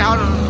I don't know.